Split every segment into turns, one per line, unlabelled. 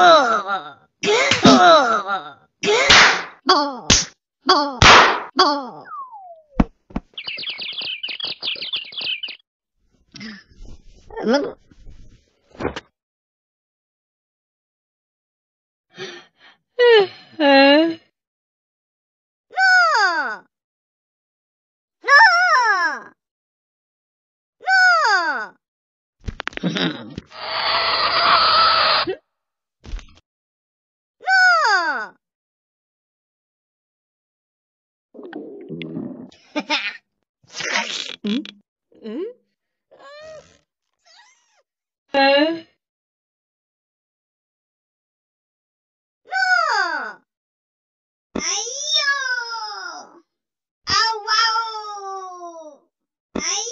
Look. no! No! No! 嗯？嗯？嗯？嗯！啊！哎呦！啊哇哦！哎。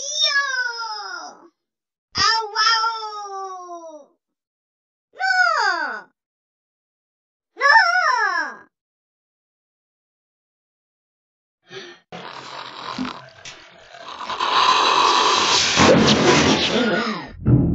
Amen.